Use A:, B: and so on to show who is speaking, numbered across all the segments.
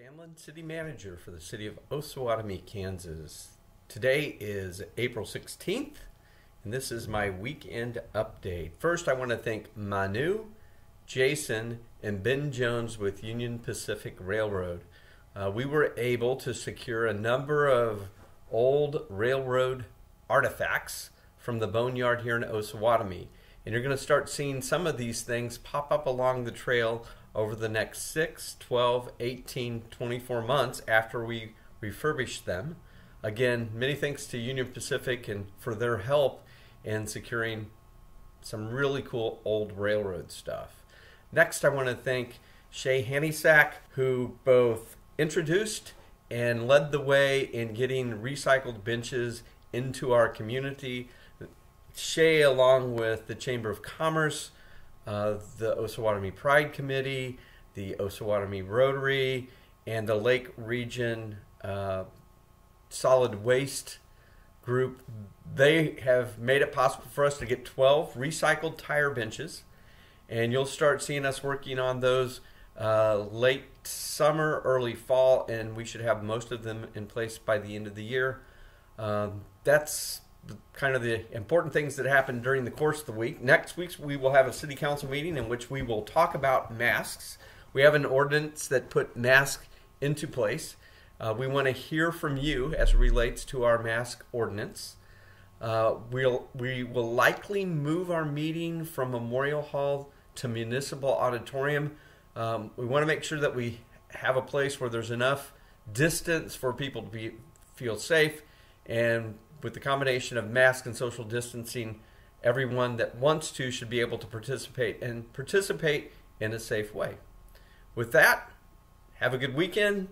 A: Scanlon, City Manager for the City of Osawatomie, Kansas. Today is April 16th, and this is my weekend update. First, I want to thank Manu, Jason, and Ben Jones with Union Pacific Railroad. Uh, we were able to secure a number of old railroad artifacts from the boneyard here in Osawatomie. And you're going to start seeing some of these things pop up along the trail over the next 6, 12, 18, 24 months after we refurbish them. Again, many thanks to Union Pacific and for their help in securing some really cool old railroad stuff. Next, I want to thank Shay Hannisack, who both introduced and led the way in getting recycled benches into our community. Shay, along with the Chamber of Commerce, uh, the Osawatomie Pride Committee, the Osawatomie Rotary, and the Lake Region uh, Solid Waste Group. They have made it possible for us to get 12 recycled tire benches, and you'll start seeing us working on those uh, late summer, early fall, and we should have most of them in place by the end of the year. Um, that's kind of the important things that happen during the course of the week. Next week, we will have a city council meeting in which we will talk about masks. We have an ordinance that put masks into place. Uh, we want to hear from you as it relates to our mask ordinance. Uh, we'll, we will likely move our meeting from Memorial Hall to Municipal Auditorium. Um, we want to make sure that we have a place where there's enough distance for people to be feel safe and with the combination of mask and social distancing, everyone that wants to should be able to participate and participate in a safe way. With that, have a good weekend.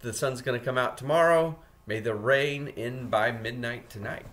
A: The sun's going to come out tomorrow. May the rain end by midnight tonight.